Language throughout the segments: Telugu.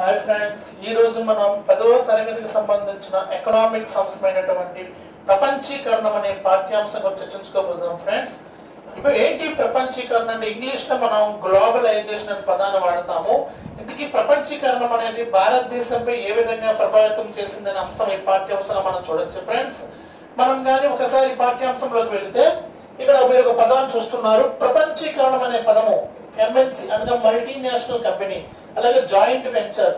హాయ్ ఫ్రెండ్స్ ఈ రోజు మనం పదవ తరగతికి సంబంధించిన ఎకనామిక్ అంశమైనటువంటి ప్రపంచీకరణం అనే పాఠ్యాంశం గురించి చర్చించుకోబోతున్నాం ఫ్రెండ్స్ ఇప్పుడు ఏంటి ప్రపంచీకరణ అంటే ఇంగ్లీష్లో మనం గ్లోబలైజేషన్ అనే పదాన్ని వాడతాము. ఇంతకీ ప్రపంచీకరణం అనేది భారతదేశంపై ఏ విధంగా ప్రభావితం చేసిందనే అంశం ఈ పాఠ్యాంశంలో మనం చూడొచ్చు ఫ్రెండ్స్ మనం కానీ ఒకసారి పాఠ్యాంశంలోకి వెళితే ఇక్కడ మీరు ఒక పదాన్ని చూస్తున్నారు. ప్రపంచీకరణం అనే పదము. ఎంఎన్సి అనగా మల్టీనేషనల్ కంపెనీ అలాగే జాయింట్ వెంచర్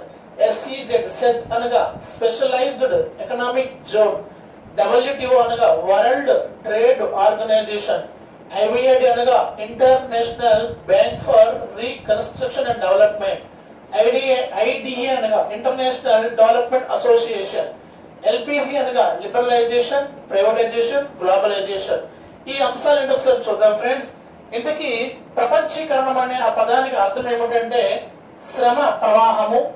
ఎస్సీజెడ్ సెజ్ అనగా స్పెషలైజ్డ్ ఎకనామిక్ జోన్ డబ్ల్యూటిఓ అనగా వరల్డ్ ట్రేడ్ ఆర్గనైజేషన్ ఐవిఐడి అనగా international bank for reconstruction and development IDA IDA అనగా ఇంటర్నేషనల్ డెవలప్మెంట్ అసోసియేషన్ ఎల్పిజి అనగా లిబరలైజేషన్ ప్రైవేటైజేషన్ గ్లోబలైజేషన్ ఈ అంశాలు ఏంటో ఒకసారి చూద్దాం ఫ్రెండ్స్ ఇంతకీ ప్రపంచీకరణం అనే ఆ పదానికి అర్థం ఏమిటంటే శ్రమ ప్రవాహము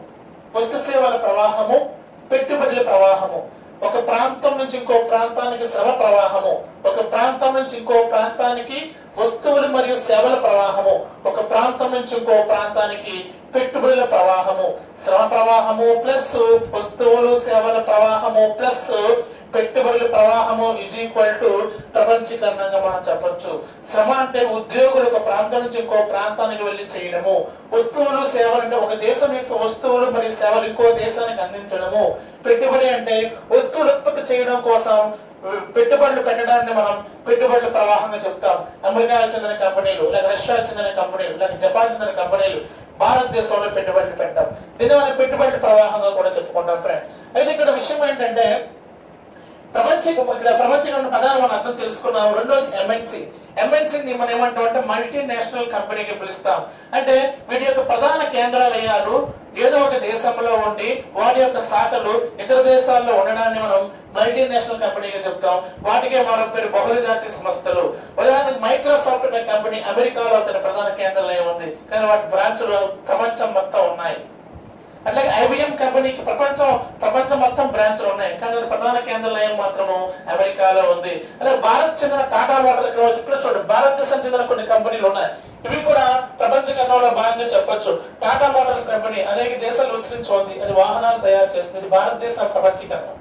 వస్తు సేవల ప్రవాహము పెట్టుబడుల ప్రవాహము. ఒక ప్రాంతం నుంచి ఇంకో ప్రాంతానికి శ్రమ ప్రవాహము. ఒక ప్రాంతం నుంచి ఇంకో ప్రాంతానికి వస్తువులు మరియు సేవల ప్రవాహము. ఒక ప్రాంతం నుంచి ఇంకో ప్రాంతానికి పెట్టుబడుల ప్రవాహము. శ్రమ ప్రవాహము ప్లస్ వస్తువులు సేవల ప్రవాహము ప్లస్ పెట్టుబడుల ప్రవాహము ఇజ్ ఈక్వల్ టు ప్రపంచీకరణంగా మనం చెప్పొచ్చు. శ్రమ అంటే ఉద్యోగులు ఒక ప్రాంతం నుంచి ఇంకో ప్రాంతానికి వెళ్ళి చేయడము. వస్తువులు సేవలు అంటే ఒక దేశం యొక్క వస్తువులు మరియు సేవలు ఇంకో దేశానికి అందించడము. పెట్టుబడి అంటే వస్తువులు ఉత్పత్తి చేయడం కోసం పెట్టుబడులు పెట్టడాన్ని మనం పెట్టుబడుల ప్రవాహంగా చెప్తాం. అమెరికా చెందిన కంపెనీలు లేక రష్యా చెందిన కంపెనీలు లేక జపాన్ చెందిన కంపెనీలు భారతదేశంలో పెట్టుబడులు పెట్టడం. దీన్ని మనం పెట్టుబడుల ప్రవాహంగా కూడా చెప్పుకుంటాం ఫ్రెండ్ అయితే ఇక్కడ విషయం ఏంటంటే ప్రపంచం ఇక్కడ ప్రపంచకం పదాలు మనం అర్థం తెలుసుకున్నాం. రెండోది ఎంఎన్సి ఎంఎన్సీని మనం ఏమంటాం అంటే మల్టీనేషనల్ కంపెనీకి పిలుస్తాం. అంటే వీటి యొక్క ప్రధాన కేంద్రాలయాలు ఏదో ఒక దేశంలో ఉండి వాటి యొక్క శాఖలు ఇతర దేశాల్లో ఉండడాన్ని మనం మల్టీనేషనల్ కంపెనీగా చెప్తాం. వాటికే మరో పేరు బహుళజాతి సంస్థలు. ఉదాహరణకు మైక్రోసాఫ్ట్ కంపెనీ అమెరికాలో అతని ప్రధాన కేంద్రాలయం ఉంది. కానీ వాటి బ్రాంచ్లు ప్రపంచం మొత్తం ఉన్నాయి. అట్లాగే ఐబిఎం కంపెనీకి ప్రపంచం ప్రపంచం మొత్తం బ్రాంచ్లు ఉన్నాయి. కానీ ప్రధాన కేంద్రాలయం మాత్రము అమెరికాలో ఉంది. అలాగే భారత్ చెందిన టాటా వాటర్ ఇక్కడ చూడండి. భారతదేశం చెందిన కొన్ని కంపెనీలు ఉన్నాయి. ఇవి కూడా ప్రపంచ కథంలో భాగంగా చెప్పొచ్చు. టాటా మోటార్స్ కంపెనీ అనేక దేశాలు విస్తరించి అది వాహనాలు తయారు చేస్తుంది. భారతదేశ ప్రపంచీకరణం.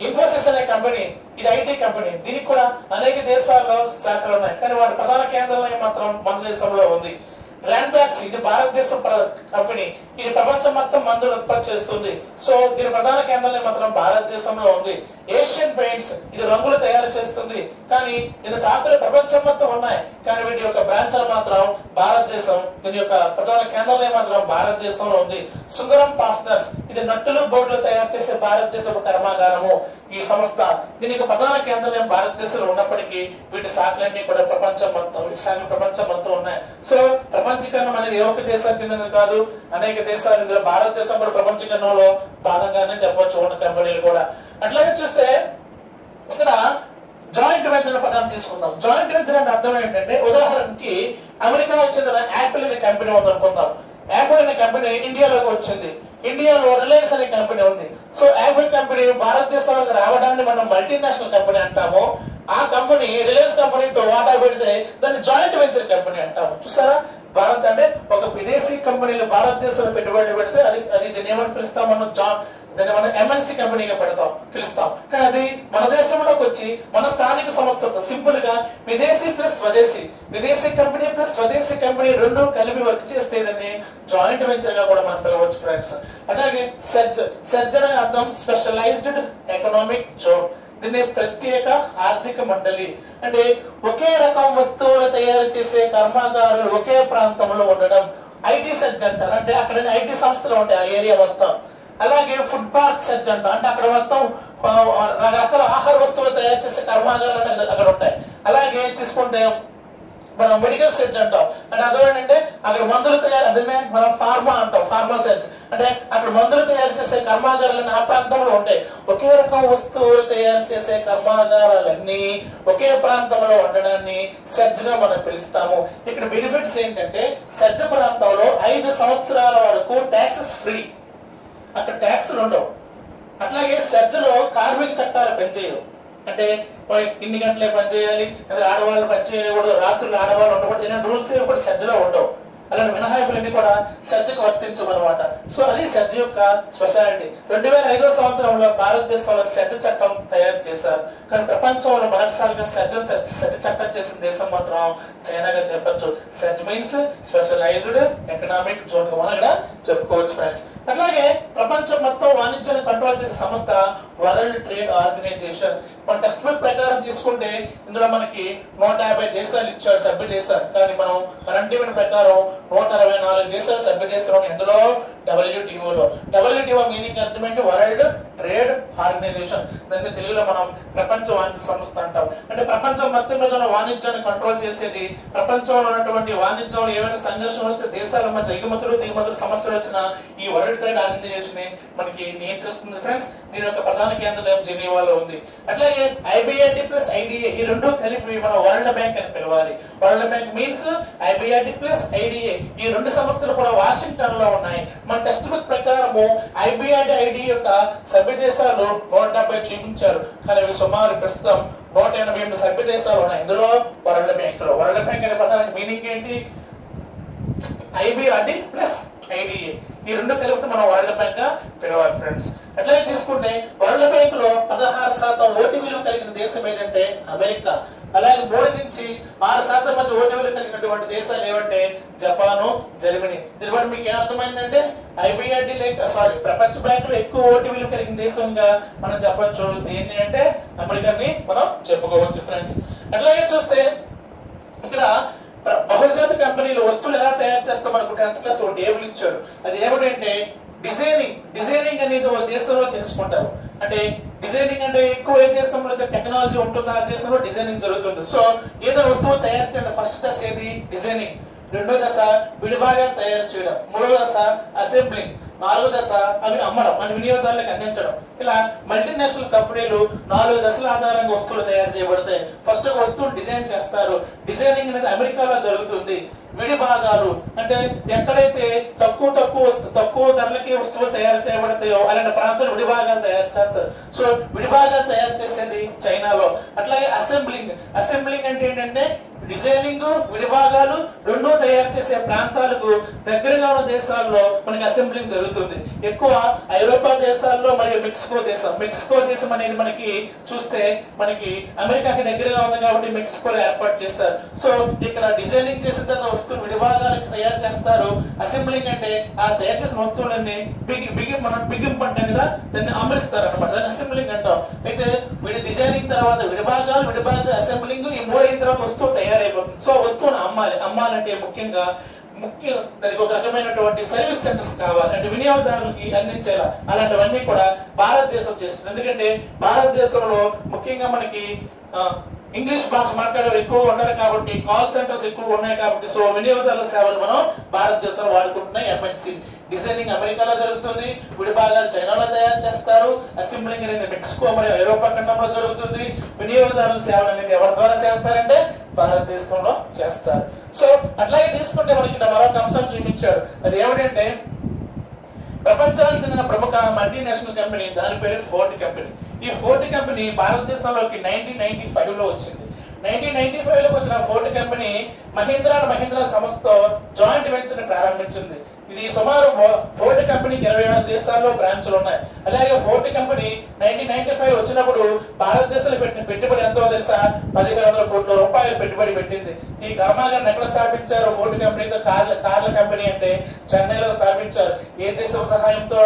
ఇన్ఫోసిస్ అనే కంపెనీ ఇది ఐటీ కంపెనీ. దీనికి కూడా అనేక దేశాల్లో శాఖలు ఉన్నాయి. కానీ వాటి ప్రధాన కేంద్రాలయం మాత్రం మన దేశంలో ఉంది. ర్యాండ్బ్యాక్స్ ఇది భారతదేశం ప్ర- కంపెనీ. ఇది ప్రపంచం మొత్తం మందులు ఉత్పత్తి చేస్తుంది. సో దీని ప్రధాన కేంద్రం మాత్రం భారతదేశంలో ఉంది. ఏషియన్ పెయింట్స్ ఇది రంగులు తయారు చేస్తుంది. కానీ దీని శాఖలు ప్రపంచం మొత్తం ఉన్నాయి. కానీ వీటి యొక్క బ్రాంచ్లు మాత్రం భారతదేశం దీని యొక్క ప్రధాన కేంద్రం మాత్రం భారతదేశంలో ఉంది. సుందరం పాస్టర్స్ ఇది నట్టులు బోర్డులు తయారు చేసే భారతదేశపు కర్మాగారము. ఈ సంస్థ దీని యొక్క ప్రధాన కేంద్రం భారతదేశంలో ఉన్నప్పటికీ వీటి శాఖలన్నీ కూడా ప్రపంచం మొత్తం ఈ శాఖలు ప్రపంచం మొత్తం ఉన్నాయి. సో ప్రపంచీకరణం అనేది ఏ ఒక్క దేశానికి చెందినది కాదు అనేక దేశాలు ఇందులో భారతదేశం కూడా ప్రపంచీకరణలో భాగంగానే చెప్పవచ్చు ఉన్న కంపెనీలు కూడా. అట్లాగే చూస్తే ఇక్కడ జాయింట్ వెంచర్ పదాన్ని తీసుకుందాం. జాయింట్ వెంచర్ అంటే అర్థం ఏంటంటే ఉదాహరణకి అమెరికాలో చెందిన యాపిల్ అనే కంపెనీ ఉంది అనుకుందాం. యాపిల్ అనే కంపెనీ ఇండియాలోకి వచ్చింది. ఇండియాలో రిలయన్స్ అనే కంపెనీ ఉంది. సో యాపిల్ కంపెనీ భారతదేశంలోకి రావడాన్ని మనం మల్టీనేషనల్ కంపెనీ అంటాము. ఆ కంపెనీ రిలయన్స్ కంపెనీతో వాటా పెడితే దాన్ని జాయింట్ వెంచర్ కంపెనీ అంటాము. చూసారా భారత్ అంటే ఒక విదేశీ కంపెనీలు భారతదేశంలో పెట్టుబడులు పెడితే అది అది దీన్ని ఏమని పిలుస్తాం? మనం జాబ్ దాన్ని మనం ఎంఎన్సీ కంపెనీగా పెడతాం పిలుస్తాం. కానీ అది మన దేశంలోకి వచ్చి మన స్థానిక సంస్థలతో సింపుల్గా విదేశీ ప్లస్ స్వదేశీ విదేశీ కంపెనీ ప్లస్ స్వదేశీ కంపెనీ రెండు కలిపి వర్క్ చేస్తే దాన్ని జాయింట్ వెంచర్గా కూడా మనం పిలవచ్చు ఫ్రెండ్స్. అలాగే సెర్జ్ సెర్జ్ అనే అర్థం స్పెషలైజ్డ్ ఎకనామిక్ జోన్ దీన్ని ప్రత్యేక ఆర్థిక మండలి. అంటే ఒకే రకం వస్తువులు తయారు చేసే కర్మాగారాలు ఒకే ప్రాంతంలో ఉండడం ఐటీ సెర్జ్ అంటారు అంటే అక్కడ ఐటీ సంస్థలు ఉంటాయి ఆ ఏరియా మొత్తం. అలాగే ఫుడ్ పార్క్ సెర్చ్ అంటారు అంటే అక్కడ మొత్తం రకరకాల ఆహార వస్తువులు తయారు చేసే కర్మాగారాలు అక్కడ ఉంటాయి. అలాగే తీసుకుంటే మనం మెడికల్ సెర్చ్ అంటాం. అంటే అర్థం ఏంటంటే అక్కడ మందులు తయారు అదే మనం ఫార్మా అంటాం ఫార్మా సెర్చ్ అంటే అక్కడ మందులు తయారు చేసే కర్మాగారాలు ఆ ప్రాంతంలో ఉంటాయి. ఒకే రకం వస్తువులు తయారు చేసే కర్మాగారాలన్నీ ఒకే ప్రాంతంలో ఉండడాన్ని సెర్చ్గా మనం పిలుస్తాము. ఇక్కడ బెనిఫిట్స్ ఏంటంటే సెర్చ్ ప్రాంతంలో ఐదు సంవత్సరాల వరకు ట్యాక్సెస్ ఫ్రీ అక్కడ ట్యాక్స్లు ఉండవు. అట్లాగే సెర్చ్లో కార్మిక చట్టాలు పనిచేయవు. అంటే ఇన్ని గంటలే పని చేయాలి? లేదా ఆడవాళ్ళు పని చేయకూడదు రాత్రులు ఆడవాళ్ళు ఉండకూడదు. ఇలాంటి రూల్స్ కూడా సజ్జలో ఉండవు. అలాంటి మినహాయింపులన్నీ కూడా సజ్జకు వర్తించమన్నమాట. సో అది సజ్జ యొక్క స్పెషాలిటీ. రెండు వేల ఐదో సంవత్సరంలో భారతదేశంలో సజ్జ చట్టం తయారు చేశారు. కానీ ప్రపంచంలో మొదటిసారిగా సజ్జ సజ్జ చట్టం చేసిన దేశం మాత్రం చైనాగా చెప్పొచ్చు. సజ్జ మీన్స్ స్పెషలైజ్డ్ ఎకనామిక్ జోన్గా మనం ఇక్కడ చెప్పుకోవచ్చు ఫ్రెండ్స్. అట్లాగే ప్రపంచం మొత్తం వాణిజ్యాన్ని కంట్రోల్ చేసే సంస్థ వరల్డ్ ట్రేడ్ ఆర్గనైజేషన్. మన టెక్స్ట్ బుక్ ప్రకారం తీసుకుంటే ఇందులో మనకి నూట యాభై దేశాలు ఇచ్చారు సభ్య దేశాలు. కానీ మనం కరెంట్ ఈవెంట్ ప్రకారం నూట అరవై నాలుగు దేశాలు సభ్య దేశంలో. ఎందులో డబ్ల్యూటీఓలో. డబ్ల్యూటీఓ మీనింగ్ అర్థమైంది వరల్డ్ ట్రేడ్ ఆర్గనైజేషన్ దాన్ని తెలుగులో మనం ప్రపంచ వాణిజ్య సంస్థ అంటాం. అంటే ప్రపంచం మొత్తం మీద ఉన్న వాణిజ్యాన్ని కంట్రోల్ చేసేది ప్రపంచంలో ఉన్నటువంటి వాణిజ్యంలో ఏమైనా సంఘర్షణ వస్తే దేశాల మధ్య ఎగుమతులు దిగుమతులు సమస్యలు వచ్చినా ఈ వరల్డ్ ట్రేడ్ ఆర్గనైజేషన్ మనకి నియంత్రిస్తుంది. ఫ్రెండ్స్ దీని యొక్క ప్రధాన కేంద్రం జెనీవాలో ఉంది. అట్లాగే ఐబిఐటి ప్లస్ ఐడిఏ ఈ రెండు కలిపి మనం వరల్డ్ బ్యాంక్ అని పిలవాలి. World bank means IBIT plus IDA. ఈ రెండు సంస్థలు కూడా వాషింగ్టన్లో ఉన్నాయి. మన టెక్స్ట్ బుక్ ప్రకారము ఐబిఐడి ఐడి యొక్క సభ్య దేశాలు నూట డెబ్బై చూపించారు. కానీ అవి సుమారు ప్రస్తుతం నూట ఎనభై ఎనిమిది సభ్య దేశాలు ఉన్నాయి. ఇందులో వరల్డ్ బ్యాంక్లో. వరల్డ్ బ్యాంక్ అనే పదానికి మీనింగ్ ఏంటి? ఐబిఆర్డి ప్లస్ ఐడిఏ ఈ రెండు కలిపితే మనం వరల్డ్ బ్యాంక్గా పిలవాలి ఫ్రెండ్స్ అట్లాగే తీసుకుంటే వరల్డ్ బ్యాంక్లో పదహారు శాతం ఓటు విలువ కలిగిన దేశం ఏంటంటే అమెరికా. అలాగే మూడు నుంచి ఆరు శాతం మంది ఓటు కలిగినటువంటి దేశాలు ఏమంటే జపాను జర్మనీ. దీనివల్ల మీకు ఏమర్థమైందంటే ఐబిఆర్డి లేక సారీ ప్రపంచ బ్యాంకులో ఎక్కువ ఓటు విలువ కలిగిన దేశంగా మనం చెప్పొచ్చు. దీన్ని అంటే అమెరికాని మనం చెప్పుకోవచ్చు ఫ్రెండ్స్ అట్లాగే చూస్తే ఇక్కడ ప్ర- కంపెనీలు వస్తువులు ఎలా తయారు చేస్తాం మనకు టెన్త్ క్లాస్ ఒక టేబుల్ ఇచ్చాడు అది ఏమిటంటే డిజైనింగ్. డిజైనింగ్ అనేది ఒక దేశంలో చేసుకుంటారు అంటే డిజైనింగ్ అంటే ఎక్కువ ఏ దేశంలో అయితే టెక్నాలజీ ఉంటుందో? ఆ దేశంలో డిజైనింగ్ జరుగుతుంది. సో ఏదో వస్తువు తయారు చేయడం ఫస్ట్ దశ ఏది? డిజైనింగ్ రెండో దశ విడిభాగాలు తయారు చేయడం. మూడో దశ అసెంబ్లింగ్ నాలుగో దశ అవి అమ్మడం. మన వినియోగదారులకు అందించడం. ఇలా మల్టీనేషనల్ కంపెనీలు నాలుగు దశల ఆధారంగా వస్తువులు తయారు చేయబడతాయి. ఫస్ట్ ఒక వస్తువు డిజైన్ చేస్తారు. డిజైనింగ్ అనేది అమెరికాలో జరుగుతుంది. విడి భాగాలు. అంటే ఎక్కడైతే తక్కువ తక్కువ తక్కువ ధరలకి వస్తువులు తయారు చేయబడతాయో అలాంటి ప్రాంతాలు విడి భాగాలు తయారు చేస్తారు. సో విడి భాగాలు తయారు చేసేది చైనాలో. అట్లాగే అసెంబ్లింగ్. అసెంబ్లింగ్ అంటే ఏంటంటే డిజైనింగ్ విడిభాగాలు రెండూ తయారు చేసే ప్రాంతాలకు దగ్గరగా ఉన్న దేశాల్లో మనకి అసెంబ్లింగ్ జరుగుతుంది. ఎక్కువ ఐరోపా దేశాల్లో మరియు మెక్సికో దేశం. మెక్సికో దేశం అనేది మనకి చూస్తే మనకి అమెరికాకి దగ్గరగా ఉంది కాబట్టి మెక్సికోలో ఏర్పాటు చేశారు. సో ఇక్కడ డిజైనింగ్ చేసిన తర్వాత వస్తువులు విడిభాగాలకు తయారు చేస్తారు. అసెంబ్లింగ్ అంటే ఆ తయారు చేసిన వస్తువులన్నీ బిగి బిగి మనం బిగింపు అంటే కదా దాన్ని అమరిస్తారు అనమాట దాన్ని అసెంబ్లింగ్ అంటాం. అయితే విడి డిజైనింగ్ తర్వాత విడిభాగాలు విడిభాగాలు అసెంబ్లింగ్ ఈ మూడు అయిన తర్వాత వస్తువు తయారైపోతుంది. సో వస్తువును అమ్మాలి. అమ్మాలంటే ముఖ్యంగా ముఖ్య దానికి ఒక రకమైనటువంటి సర్వీస్ సెంటర్స్ కావాలి. అంటే వినియోగదారులకి అందించేలా అలాంటివన్నీ కూడా భారతదేశం చేస్తుంది. ఎందుకంటే భారతదేశంలో ముఖ్యంగా మనకి ఇంగ్లీష్ భాష మాట్లాడేవారు ఎక్కువగా ఉన్నారు కాబట్టి కాల్ సెంటర్స్ ఎక్కువగా ఉన్నాయి కాబట్టి సో వినియోగదారుల సేవలు మనం భారతదేశంలో వాడుకుంటున్నాయి ఎంఎన్సి డిజైనింగ్ అమెరికాలో జరుగుతుంది. విడిభాగాలు చైనాలో తయారు చేస్తారు. అసెంబ్లింగ్ అనేది మెక్సికో మరియు ఐరోపా ఖండంలో జరుగుతుంది. వినియోగదారుల సేవలు అనేది ఎవరి ద్వారా చేస్తారంటే భారతదేశంలో చేస్తారు. సో అట్లాగే తీసుకుంటే మనకి మరొక అంశం చూపించాడు. అది ఏమిటంటే ప్రపంచానికి చెందిన ప్రముఖ మల్టీనేషనల్ కంపెనీ దాని పేరు ఫోర్డ్ కంపెనీ ఈ ఫోర్డ్ కంపెనీ భారతదేశంలోకి నైన్టీన్ నైన్టీ ఫైవ్లో వచ్చింది. నైన్టీన్ నైన్టీ ఫైవ్లో వచ్చిన Ford company Mahindra and Mahindra సంస్థతో జాయింట్ వెంచర్ ప్రారంభించింది. ఇది సుమారు ఫో- ఫోర్డ్ కంపెనీకి ఇరవై ఆరు దేశాల్లో బ్రాంచ్లు ఉన్నాయి. అలాగే Ford company nineteen ninety five వచ్చినప్పుడు భారతదేశంలో పెట్టిన పెట్టుబడి ఎంతో తెలుసా? పదిహేను వందల కోట్ల రూపాయలు పెట్టుబడి పెట్టింది. ఈ కర్మాగారం ఎక్కడ స్థాపించారు? ఫోర్డ్ కంపెనీతో కార్ల కార్ల కంపెనీ అంటే చెన్నైలో స్థాపించారు. ఏ దేశం సహాయంతో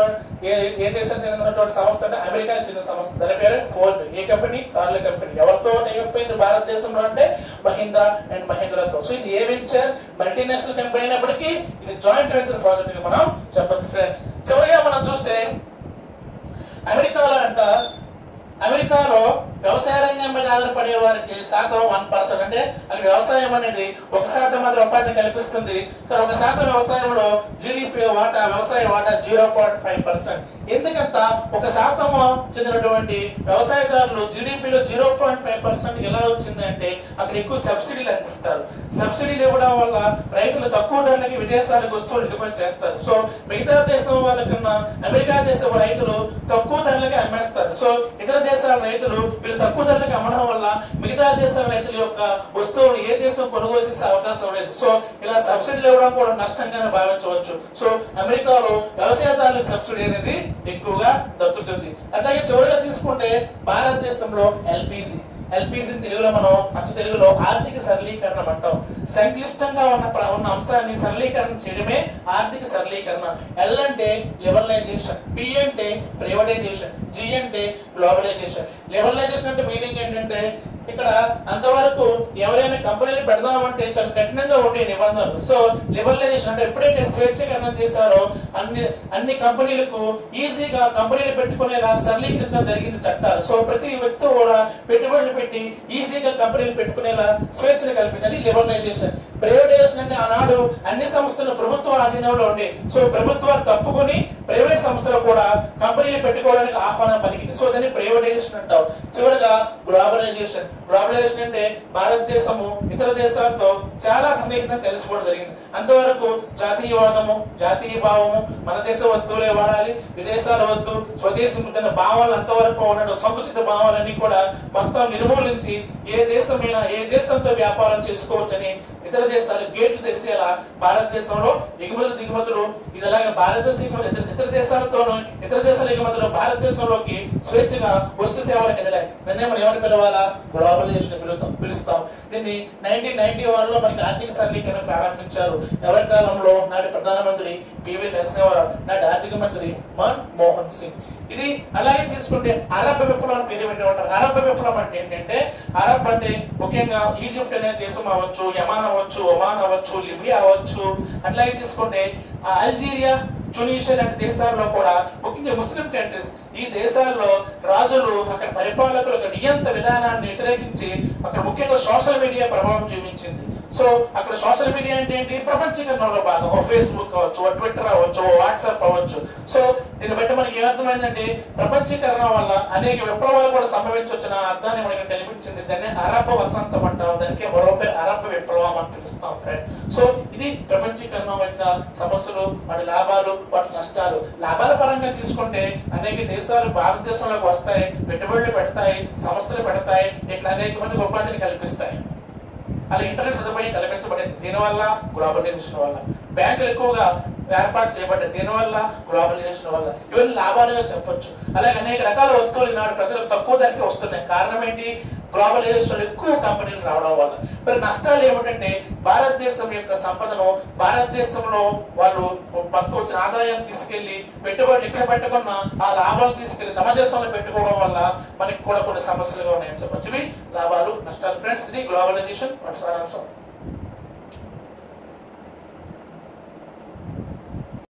ఏ ఏ దేశం చెందినటువంటి సంస్థ అంటే అమెరికాకి చెందిన సంస్థ. దాని పేరు ఫోర్డ్. ఏ కంపెనీ? కార్ల కంపెనీ. ఎవరితో అయిపోయింది భారతదేశంలో అంటే మహీంద్రా అండ్ మహీంద్రాతో. సో ఇది ఏ వెంచర్? మల్టీనేషనల్ కంపెనీ అయినప్పటికీ ఇది జాయింట్ వెంచర్ ప్రాజెక్ట్గా మనం చెప్పచ్చు ఫ్రెండ్స్. చివరిగా మనం చూస్తే అమెరికాలో అంట అమెరికాలో వ్యవసాయ రంగం మీద ఆధారపడే వారికి శాతం వన్ పర్సెంట్ అంటే అది వ్యవసాయం అనేది ఒక శాతం మాత్రం ఉపాధిని కల్పిస్తుంది. కానీ ఒక శాతం వ్యవసాయంలో జీడిపి వాటా వ్యవసాయ వాటా జీరో పాయింట్ ఫైవ్ పర్సెంట్ ఎందుకంత? ఒక శాతం చెందినటువంటి వ్యవసాయదారులు జీడిపిలో జీరో పాయింట్ ఫైవ్ పర్సెంట్ ఎలా వచ్చింది అంటే అక్కడ ఎక్కువ సబ్సిడీలు అందిస్తారు. సబ్సిడీలు ఇవ్వడం వల్ల రైతులు తక్కువ ధరలకి విదేశాలకు వస్తువులు దిగుమతి చేస్తారు. సో మిగతా దేశం వాళ్ళకన్నా అమెరికా దేశం రైతులు తక్కువ ధరలకి అమ్మేస్తారు. సో ఇతర దేశాల రైతులు వీళ్ళు వీళ్ళు తక్కువ ధరలకు అమ్మడం వల్ల మిగతా దేశం రైతుల యొక్క వస్తువులు ఏ దేశం కొనుగోలు చేసే అవకాశం లేదు. సో ఇలా సబ్సిడీలు ఇవ్వడం కూడా నష్టంగానే భావించవచ్చు. సో అమెరికాలో వ్యవసాయదారులకు సబ్సిడీ అనేది ఎక్కువగా దక్కుతుంది. అలాగే చివరిగా తీసుకుంటే భారతదేశంలో ఎల్పిజి. ఎల్పిజి తెలుగులో మనం అచ్చ తెలుగులో ఆర్థిక సరళీకరణ అంటాం. సంక్లిష్టంగా ఉన్న ఉన్న అంశాన్ని సరళీకరణ చేయడమే ఆర్థిక సరళీకరణ. ఎల్ అంటే లిబరలైజేషన్ పి అంటే ప్రైవేటైజేషన్ జి అంటే గ్లోబలైజేషన్ లిబరలైజేషన్ అంటే మీనింగ్ ఏంటంటే ఇక్కడ అంతవరకు ఎవరైనా కంపెనీలు పెడదామంటే చాలా కఠినంగా ఉండే నిబంధనలు. సో లిబరలైజేషన్ అంటే ఎప్పుడైతే స్వేచ్ఛకరణం చేశారో అన్ని అన్ని కంపెనీలకు ఈజీగా కంపెనీలు పెట్టుకునేలా సరళీకరించడం జరిగింది చట్టాలు. సో ప్రతి వ్యక్తి కూడా పెట్టుబడులు పెట్టి ఈజీగా కంపెనీలు పెట్టుకునేలా స్వేచ్ఛను కల్పించింది లిబరలైజేషన్ ప్రైవేటైజేషన్ అంటే ఆనాడు అన్ని సంస్థలు ప్రభుత్వ ఆధీనంలో ఉండే. సో ప్రభుత్వాలు తప్పుకొని ప్రైవేట్ సంస్థలు కూడా కంపెనీలు పెట్టుకోవడానికి ఆహ్వానం పలికింది. సో దాన్ని ప్రైవేటైజేషన్ అంటాం చివరగా గ్లోబలైజేషన్. గ్లోబలైజేషన్ అంటే భారతదేశము ఇతర దేశాలతో చాలా సన్నిహితంగా కలిసిపోవడం జరిగింది. అంతవరకు జాతీయవాదము జాతీయ భావము మన దేశ వస్తువులే వాడాలి. విదేశాల వద్దు స్వదేశం తన భావాలు అంతవరకు ఉండడం సంకుచిత భావాలన్నీ కూడా మొత్తం నిర్మూలించి ఏ దేశమైనా ఏ దేశంతో వ్యాపారం చేసుకోవచ్చని ఇతర దేశాలు గేట్లు తెరిచేలా భారతదేశంలో ఎగుమతులు దిగుమతులు ఇది అలాగే భారతదేశం ఇతర ఇతర దేశాలతోనూ ఇతర దేశాల ఎగుమతులు భారతదేశంలోకి స్వేచ్ఛగా వస్తు సేవలు కదిలాయి దాన్ని మనం ఏమని పిలవాలా? గ్లోబలైజేషన్ పిలుస్తాం పిలుస్తాం. దీన్ని నైన్టీన్ నైన్టీ వన్లో మనకి ఆర్థిక సరళీకరణ ప్రారంభించారు. ఎవరి కాలంలో నాటి ప్రధానమంత్రి పివి నరసింహారావు నాటి ఆర్థిక మంత్రి మన్మోహన్ సింగ్. ఇది అలాగే తీసుకుంటే అరబ్ విప్లవం పేరు పెట్టి ఉంటారు. అరబ్ విప్లవం అంటే ఏంటంటే అరబ్ అంటే ముఖ్యంగా ఈజిప్ట్ అనే దేశం అవ్వచ్చు యమాన్ అవ్వచ్చు ఒమాన్ అవ్వచ్చు లిబియా అవ్వచ్చు. అట్లాగే తీసుకుంటే ఆ అల్జీరియా టునీషియా లాంటి దేశాల్లో కూడా ముఖ్యంగా ముస్లిం కంట్రీస్ ఈ దేశాల్లో రాజులు అక్కడ పరిపాలకులు నియంత విధానాన్ని వ్యతిరేకించి అక్కడ ముఖ్యంగా సోషల్ మీడియా ప్రభావం చూపించింది. సో అక్కడ సోషల్ మీడియా అంటే ఏంటి? ప్రపంచీకరణలో భాగం. ఓ ఫేస్బుక్ అవ్వచ్చు ఓ ట్విట్టర్ అవ్వచ్చు ఓ వాట్సాప్ అవ్వచ్చు. సో దీన్ని బట్టి మనకి ఏమర్థమైందంటే ప్రపంచీకరణ వల్ల అనేక విప్లవాలు కూడా సంభవించవచ్చిన అర్థాన్ని మనకి కనిపించింది దాన్ని అరబ్ వసంతం అంటాం. దానికి మరో అరబ్ విప్లవం అని పిలుస్తాం ఫ్రెండ్ సో ఇది ప్రపంచీకరణ యొక్క సమస్యలు వాటి లాభాలు వాటి నష్టాలు. లాభాల పరంగా తీసుకుంటే అనేక దేశాలు భారతదేశంలోకి వస్తాయి పెట్టుబడులు పెడతాయి సంస్థలు పెడతాయి ఇక్కడ అనేక మంది ఉపాధిని కల్పిస్తాయి. అలా ఇంటర్నెట్ సదుపాయం కల్పించబడింది దీనివల్ల గ్లోబలైజేషన్ వల్ల. బ్యాంకులు ఎక్కువగా ఏర్పాటు చేయబడ్డ దీనివల్ల గ్లోబలైజేషన్ వల్ల ఇవన్నీ లాభాలుగా చెప్పొచ్చు. అలాగే అనేక రకాల వస్తువులు ఈనాడు ప్రజలకు తక్కువ ధరకే వస్తున్నాయి. కారణం ఏంటి? గ్లోబలైజేషన్ ఎక్కువ కంపెనీలు రావడం వల్ల. మరి నష్టాలు ఏమిటంటే భారతదేశం యొక్క సంపదను భారతదేశంలో వాళ్ళు మొత్తం వచ్చిన ఆదాయం తీసుకెళ్ళి పెట్టుబడులు ఇక్కడ పెట్టుకున్న ఆ లాభాలు తీసుకెళ్ళి తమ దేశంలో పెట్టుకోవడం వల్ల మనకి కూడా కొన్ని సమస్యలుగా ఉన్నాయని చెప్పొచ్చు. ఇవి లాభాలు నష్టాలు. ఫ్రెండ్స్ ఇది గ్లోబలైజేషన్ సారాంశం.